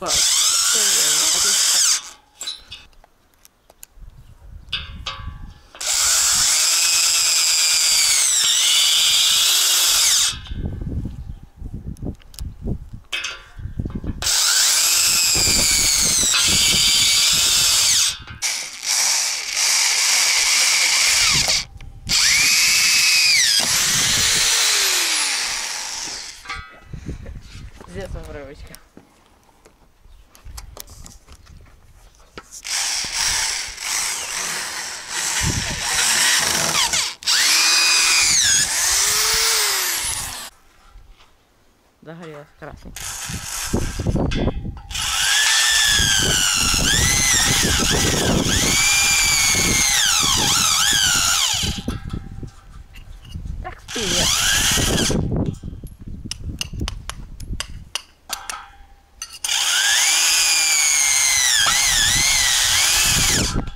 close. Загорелась красненько. Так спине.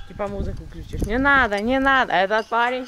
Типа музыку включишь. Не надо, не надо. Этот парень.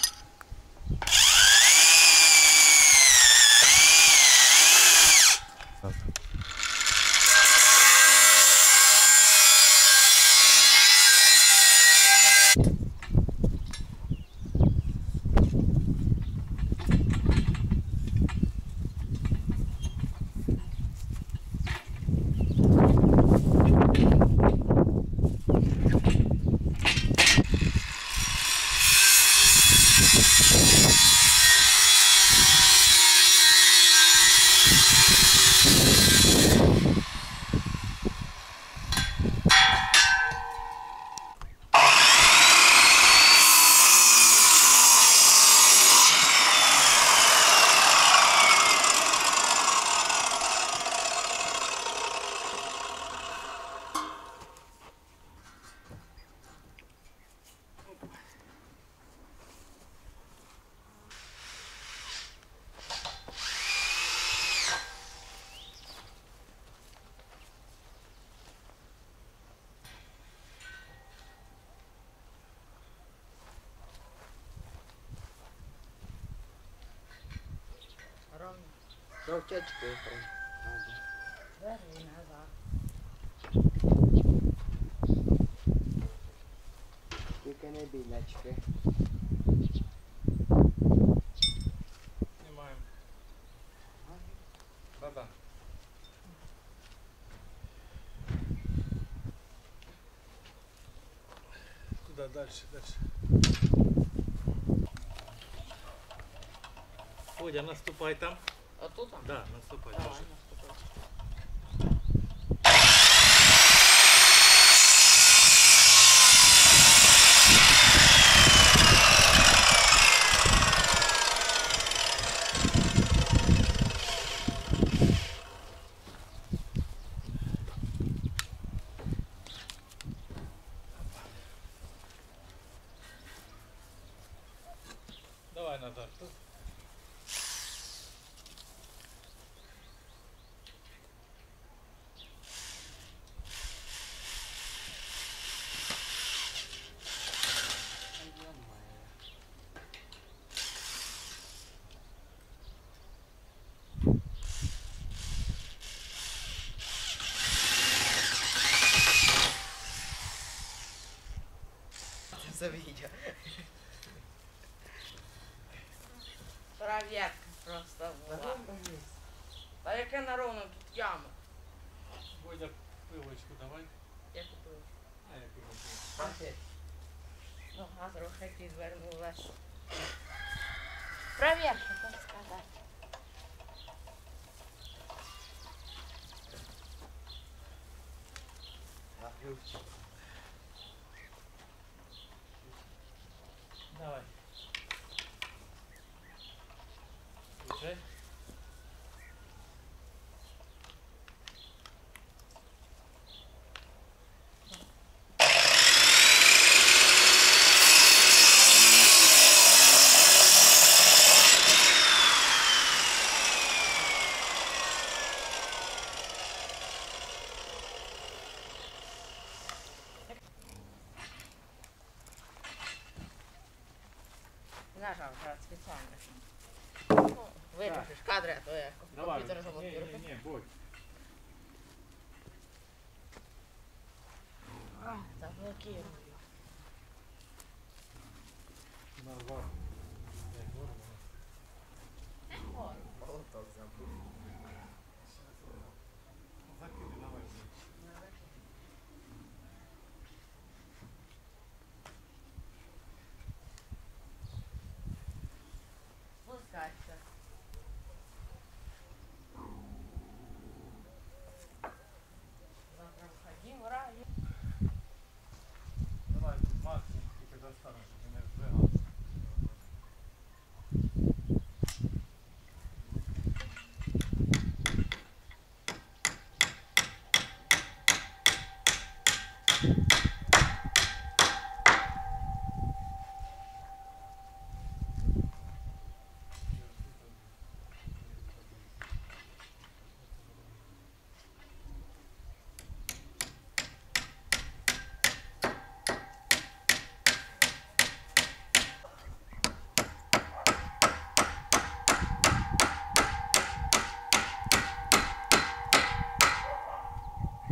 Жовтячки назад. Тільки не білячки. Знімаємо. Да-да. Куда дальше, дальше? Водя, наступай там. А тут там? Да, наступай. Давай, наступай. Давай, Назар. Тут. за видео. Проверка просто була. Та яке на ровно тут яма. Водя, пилочку давай. Я купив. А я пилочку. Нога трохи підвернулась. Проверка, так сказати. На ключ. Давай. Включай. Нажав зараз спеціально. Dobra, to ja No ładnie, komputer nie, nie, nie, nie, bój. Zablokirowałem. No ładnie. O, to zablokirowałem.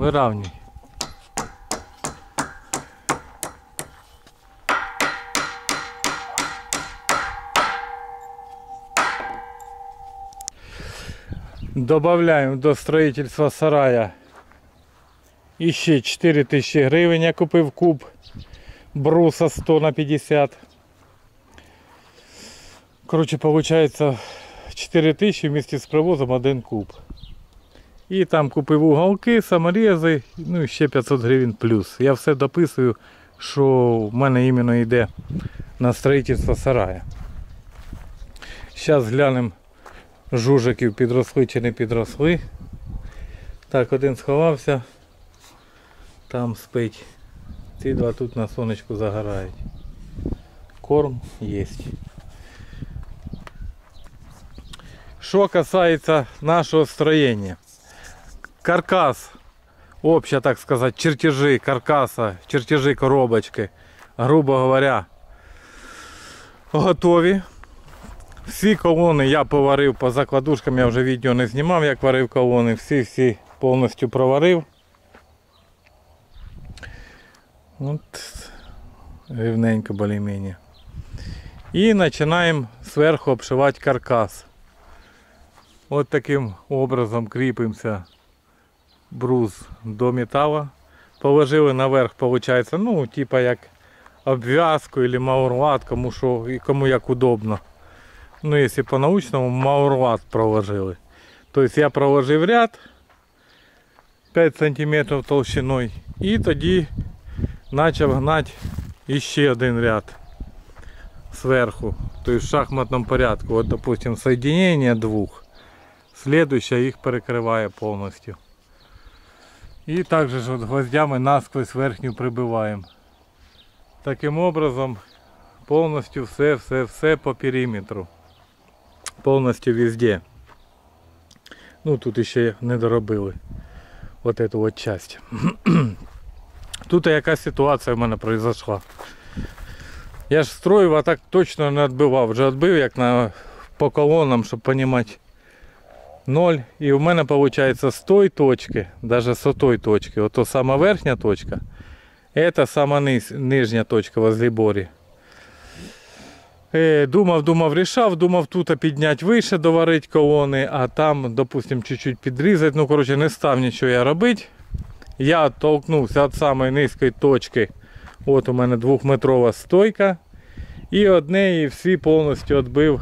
Виравнюй. Добавляємо до строительства сарая іще 4 тисячі гривень. Я купив куб бруса 100 на 50. Коротше, виходить 4 тисячі вместе з привозом один куб. І там купив уголки, саморези, ну і ще 500 гривень плюс. Я все дописую, що в мене іменно йде на строительство сарая. Зараз глянемо жужиків підросли чи не підросли. Так, один сховався, там спить. Ці два тут на сонечку загорають. Корм є. Що касається нашого строєння. Каркас, общая, так сказать, чертежи каркаса, чертежи коробочки, грубо говоря, готові. Всі колони я поварив по закладушкам, я вже відео не знімав, як варив колони, всі-всі повністю проварив. От, рівненько більш-менш. І починаємо зверху обшивати каркас. От таким образом кріпимося брус до металла. Положили наверх, получается, ну, типа як обв'язку или маурлат, кому що кому як удобно. Ну, якщо по-научному, маурлат проложили. Тобто я проложив ряд 5 см толщиною і тоді почав гнати іще один ряд зверху. Тобто в шахматному порядку. От, допустим, соединение двух. Следующая їх перекриває повністю. І також от гвоздями насквозь верхню прибиваємо. Таким образом повністю все, все, все по периметру. Повністю везде. Ну тут ще не доробили. От эту от часть. Тут якась ситуація в мене произошла. Я ж строїв, а так точно не відбивав. Вже відбив як на, по колонам, щоб розуміти. 0. І в мене виходить з тої точки, навіть з тої точки, ото сама верхня точка, це сама низ, нижня точка возле борі. Е, думав, думав, рішав, думав тут підняти вище, доварити колони, а там, допустим, чуть-чуть підрізати. Ну, коротше, не став нічого я робити. Я толкнувся від самої низької точки. От у мене двохметрова стойка. І одне і всі повністю відбив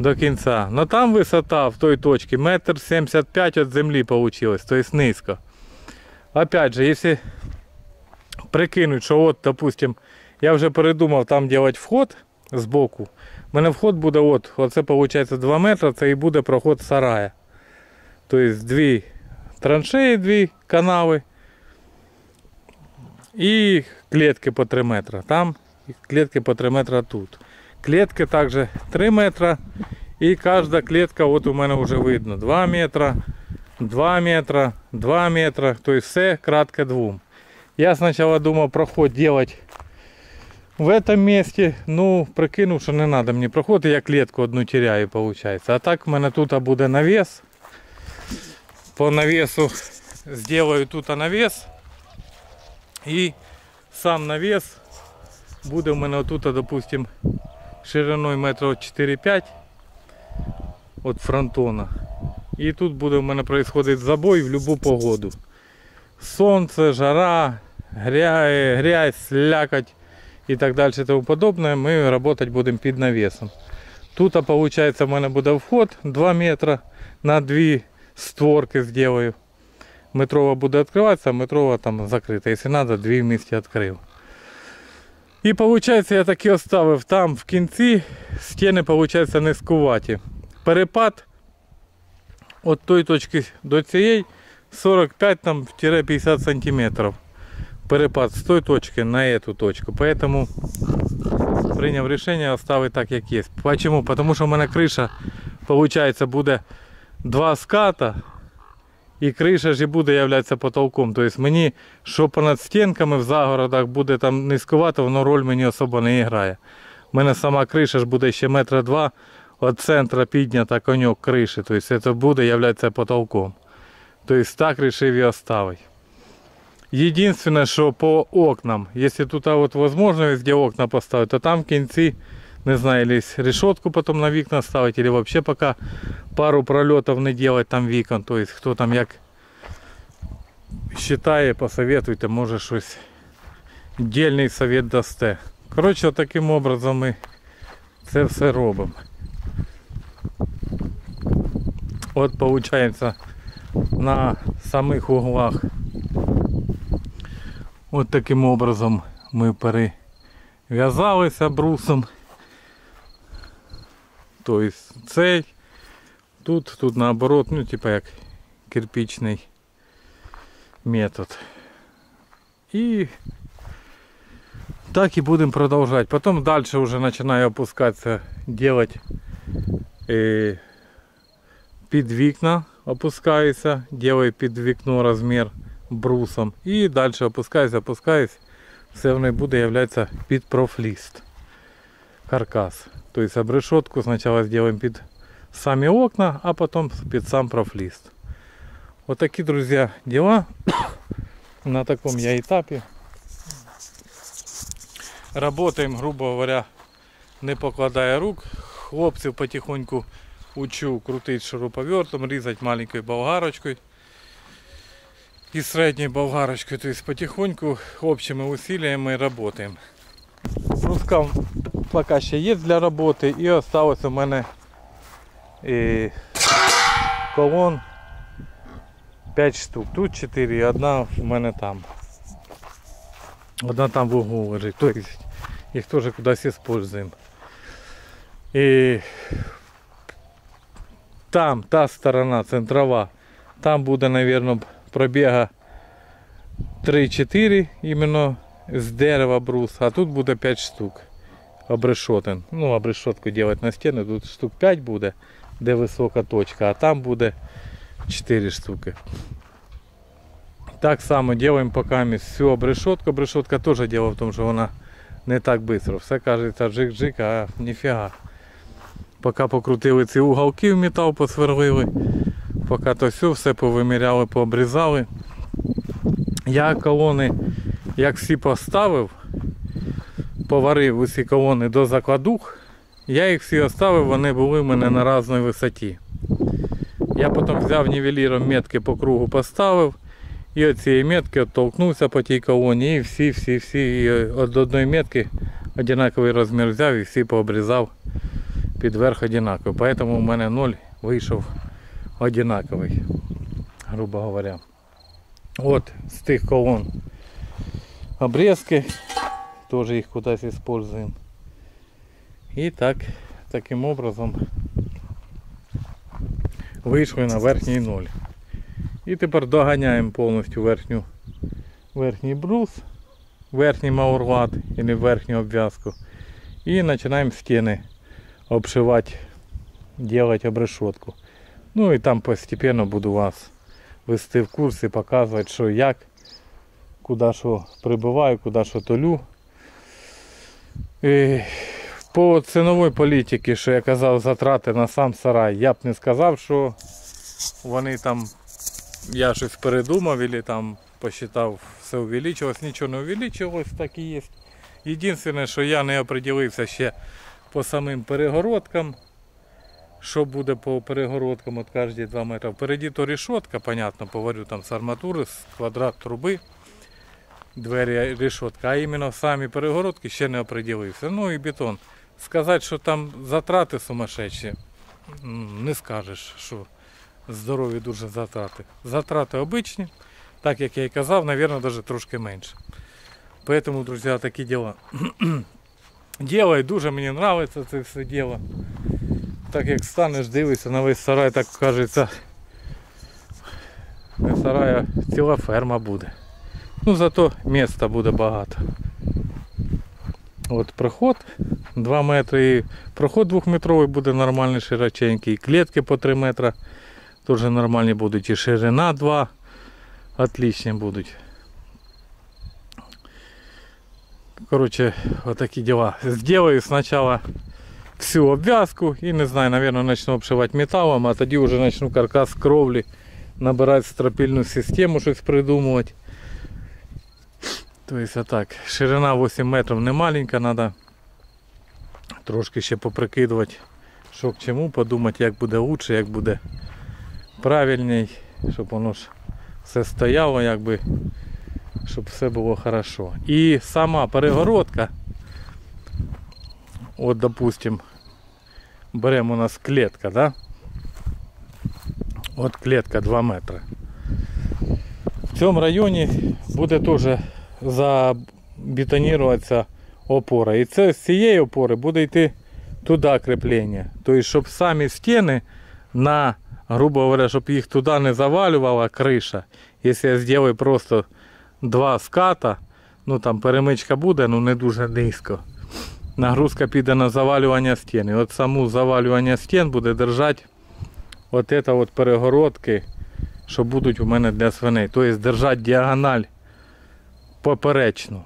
до кінця. Но там висота в той точці метр 75 від землі получилось, то низько. Опять же, если прикинуть, що от, допустим, я вже передумав там делать вход збоку. У мене вход буде от, оце виходить 2 метри, це і буде проход сарая. Тобто дві траншеї, дві канави і клітки по 3 метри. Там клітки по 3 метри тут. Клетки также 3 метра. І кожна клетка от у мене вже видно 2 метра, 2 метра, 2 метра. Тобто все кратко двум. Я спочатку думав проход делать в этом месте. Ну, прикинув, що не треба мені проход, і я клетку одну теряю, виходить. А так в мене тут буде навес. По навесу сделаю тут навес. І сам навіс буде в мене отут, допустим, шириною метрів 4-5 від фронтона. І тут буде в мене происходить забой в будь-яку погоду. Сонце, жара, грязь, слякоть і так далі тому подобне. Ми працювати будемо під навісом. Тут, виходить, в мене буде вход 2 метри на дві створки зроблю. Метрова буде відкриватися, а метрова там закрита. Якщо треба, дві вместе відкрив. І виходить, я таки оставив там в кінці стіни, виходить, низькуваті. Перепад від тої точки до цієї 45-50 см. Перепад з тої точки на цю точку. Поэтому приняв рішення оставити так, як є. Почему? Потому що в мене криша, виходить, буде два ската. І криша ж і буде являтися потолком. Тобто мені, що понад стінками в загородах буде там низькувато, воно роль мені особо не грає. У мене сама криша ж буде ще метра два від центра піднята коньок криші. Тобто це буде являтися потолком. Тобто так вирішив і оставити. Єдине, що по окнам, якщо тут от можливо везде окна поставити, то там в кінці, не знаю, лись решетку потім на вікна ставити, або взагалі поки пару прольотів не делать там вікон. Тобто хто там як вважає, посоветуйте, може щось дільний совет дасте. Коротше, таким образом ми це все робимо. От виходить на самих углах. От таким образом ми перев'язалися брусом. Тобто цей, тут, тут наоборот, ну типа як кирпичний метод. І так і будемо продовжувати. Потім далі вже починаю опускатися, делать е, під вікна опускаюся, делаю під вікно розмір брусом. І далі опускаюсь, опускаюсь. Все воно буде являться під профліст. Каркас. Тобто обрешетку спочатку зробимо під самі окна, а потім під сам профліст. Вот такие, друзья, дела. На таком я этапе. Работаем, грубо говоря, не покладая рук. Хлопців потихоньку учу крутити шуруповертом, різати маленькою болгарочкою і середньою болгарочкою. Тобто потихоньку общими усилиями работаем. Бруска поки ще є для роботи і осталось у мене і колон 5 штук. Тут 4 і одна в мене там. Одна там в углу лежить. Тобто їх теж кудись используємо. І там та сторона центрова, там буде, мабуть, пробіга 3-4 іменно з дерева брус, а тут буде 5 штук обрешотин. Ну, обрешотку делать на стіни, тут штук 5 буде, де висока точка, а там буде 4 штуки. Так само делаем пока всю обрешетку. Обрешетка тоже дело в том, что вона не так быстро. Все кажеться джик-джик, а ніфіга. Поки покрутили ці уголки в метал, посверлили, поки то все, все повиміряли, пообрізали. Я колони, як всі поставив, поварив усі колони до закладух, я їх всі оставив, вони були в мене на різній висоті. Я потім взяв нівеліром метки по кругу поставив. І від цієї метки оттолкнувся по тій колоні і всі-всі-всі від одної метки однаковий розмір взяв і всі пообрізав під верх однаково. Поэтому у мене ноль вийшов однаковий, грубо говоря. От з тих колон обрізки, теж їх кудись використовуємо. І так, таким образом вийшли на верхній ноль. І тепер доганяємо повністю верхню, верхній брус, верхній маурлат і верхню обв'язку. І починаємо стіни обшивати, робити обрешетку. Ну і там постепенно буду вас вести в курс і показувати, що як, куди що прибиваю, куди що толю. І по ціновій політиці, що я казав, затрати на сам сарай, я б не сказав, що вони там я щось передумав, або там посчитав, все увеличилось, нічого не увеличилось, так і є. Єдине, що я не определився ще по самим перегородкам. Що буде по перегородкам от кожні 2 метри. Впереді то решетка, понятно, поварю там з арматури, з квадрат труби, двері решетка, а іменно самі перегородки ще не определився. Ну і бетон. Сказати, що там затрати сумасшедші, не скажеш, що здорові дуже затрати. Затрати обичні, так як я і казав, мабуть, навіть трошки менше. Поэтому, друзі, такі діла. Делай, дуже мені подобається це все діло. Так як станеш, дивишся на весь сарай, так кажеться. Сарая ціла ферма буде. Ну зато міста буде багато. От проход 2 метри. І проход двохметровий буде нормальний, широченький. І клітки по 3 метри теж нормальні будуть. І ширина 2 отличні будуть. Короче, отакі дела. Сделаю сначала всю обвязку и не знаю, наверное, начну обшивать металлом, а тоді уже начну каркас кровли, набирать стропильну систему, щось Придумувати. Тобто так, ширина 8 метрів не маленька, треба трошки ще поприкидувати, що к чому, подумати, як буде лучше, як буде правильній, щоб воно ж все стояло, якби, щоб все було хорошо. І сама перегородка, от допустим, беремо у нас клетка, да? От клетка 2 метри. В цьому районі буде теж забетонуватися опора. І це з цієї опори буде йти туди кріплення. Тобто, щоб самі стіни на, грубо говоря, щоб їх туди не завалювала криша. Якщо я зроблю просто два ската, ну там перемичка буде, ну не дуже низько. Нагрузка піде на завалювання стін. І от саму завалювання стін буде держати от це от перегородки, що будуть у мене для свиней. Тобто держати діагональ поперечну.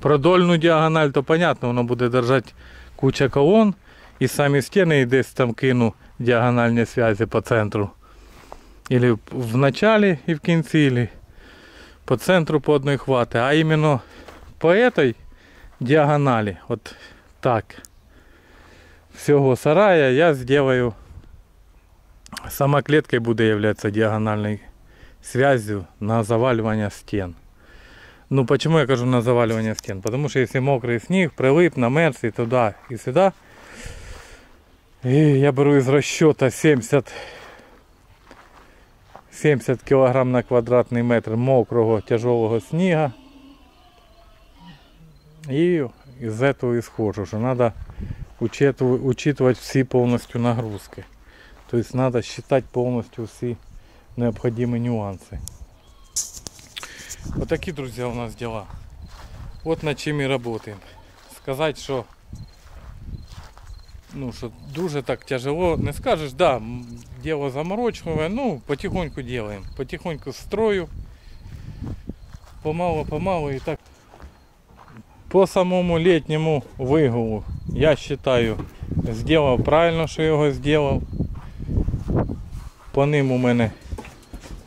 Продольну діагональ, то понятно, воно буде держати куча колон і самі стіни і десь там кину діагональні зв'язки по центру. Ілі в началі і в кінці, ілі по центру по одній хвати. А іменно по этой діагоналі, от так, всього сарая я сделаю, сама клетка буде являться діагональною связью на заваливание стен. Ну почему я кажу на заваливание стен? Потому что если мокрый снег, прилип, намерз и туда, и сюда, и я беру из расчета 70 70 кг на квадратний метр мокрого тяжелого снега. И из этого исхожу, что надо учитывать, учитывать все полностью нагрузки. То есть надо считать полностью все необходимые нюансы. Вот такие, друзья, у нас дела. Вот над чем и работаем. Сказать, что ну, що дуже так тяжело, не скажеш, да, дело заморочливое, ну, потихоньку делаем. Потихоньку строю. Помалу-помалу и так. По самому летнему вигулу, я считаю, сделав правильно, що його сделав. По ним у мене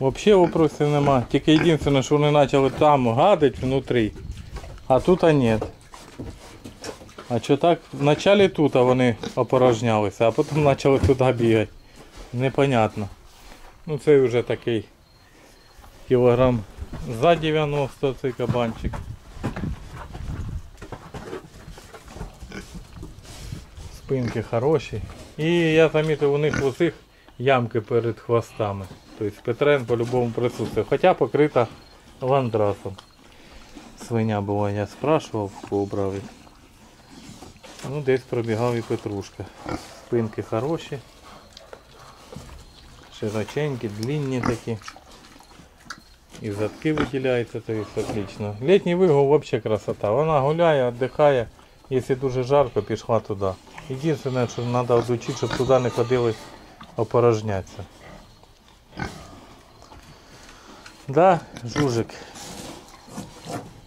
взагалі вопросів нема. Тільки єдине, що вони почали там гадити внутрі, а тут а нет. А що так? Вначалі тут вони опорожнялися, а потім почали туди бігати. Непонятно. Ну цей вже такий кілограм за 90 цей кабанчик. Спинки хороші. І я замітив у них усіх ямки перед хвостами. Тобто Петрен по-любому присутствує. Хоча покрита ландрасом. Свиня була, я спрашував, поубрав їх. Ну, десь пробігав і Петрушка. Спинки хороші. Широченькі, длинні такі. І задки виділяються, то есть отлично. Літній вигул взагалі красота. Вона гуляє, віддихає. Якщо дуже жарко, пішла туди. Єдине, що треба відучити, щоб туди не ходили опорожнятися. Да, жужик.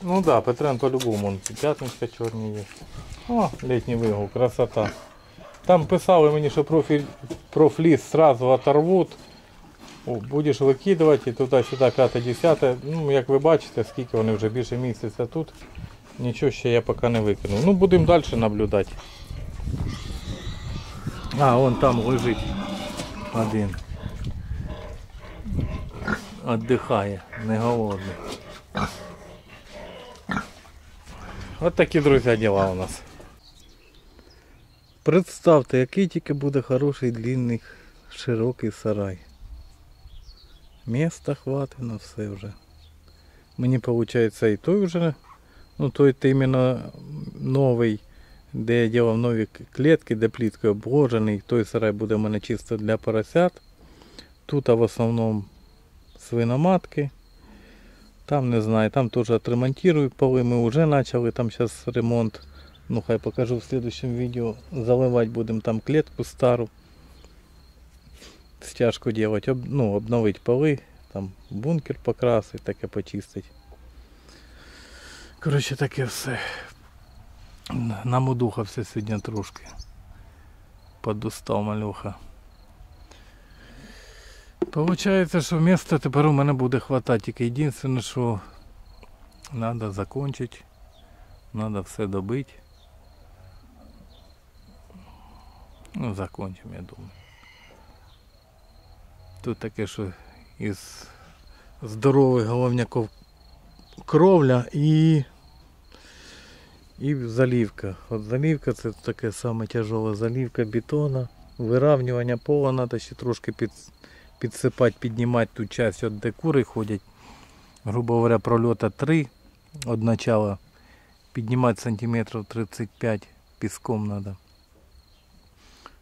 Ну да, Петрен по-любому, п'ятничка чорні є. О, літній вигул, красота. Там писали мені, що профіль, профліс сразу оторвуть. Будеш викидувати туди-сюди, п'яте, десяте. Ну, як ви бачите, скільки вони вже більше місяця тут. Нічого ще я поки не викинув. Ну, будемо далі наблюдати. А, вон там лежить один. Отдихає, не голодний. От такі, друзі, діла у нас. Представте, який тільки буде хороший, длинний, широкий сарай. Места хватить на все вже. Мені виходить і той вже, ну той то іменно новий, де я ділав нові к- клітки, де пліткою обложений. Той сарай буде в мене чисто для поросят. Тут а в основному свиноматки. Там не знаю, там теж отремонтирую поли, ми вже почали, там зараз ремонт. Ну хай покажу в следующем відео. Заливати будемо там клітку стару. Стяжку делать, об, ну, обновить поли, там бункер покрасить, таке почистить. Коротше, таке все. Намудухався сьогодні трошки. Подустав малюха. Получається, що місця тепер у мене буде хватати. Тільки єдине, що треба закончити. Треба все добити. Ну, закончимо, я думаю. Тут таке, що із здорових головняків кровля і, і заливка. От заливка це таке саме тяжела заливка бетона. Виравнювання пола треба ще трошки під, підсипати, піднімати ту часть, от де кури ходять. Грубо говоря, прольота 3 від начала. Піднімати сантиметрів 35 піском треба.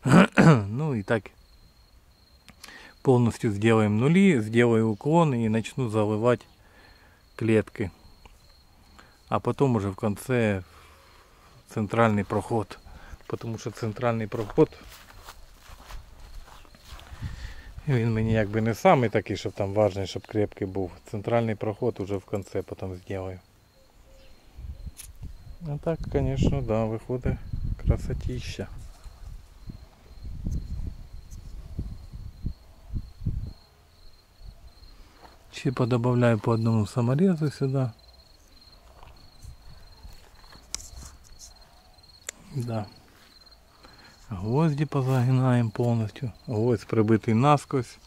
ну і так полностью сделаем нули, сделаю уклон и начну заливать клетки. А потом уже в конце центральный проход. Потому що центральний проход він мені якби не самий такий, щоб там важний, щоб крепкий був. Центральний проход уже в конце потом сделаю. А так, конечно, да, виходить красотища. Ще подобавляю по одному саморезу сюда. Да. Гвозди позагинаем полностью. Гвоздь прибитий насквозь.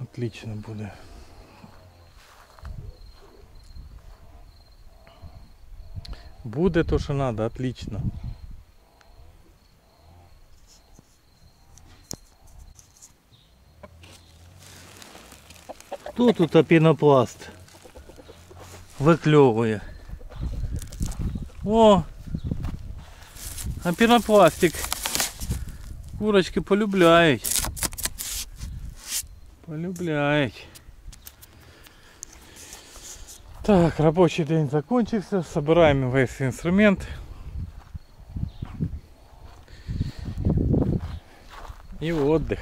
Отлично буде. Буде то, що надо, отлично. Хто тут пінопласт викльовує? О! А пінопластик курочки полюбляють. Полюбляють. Так, робочий день закончився. Собираємо весь інструмент. І отдых.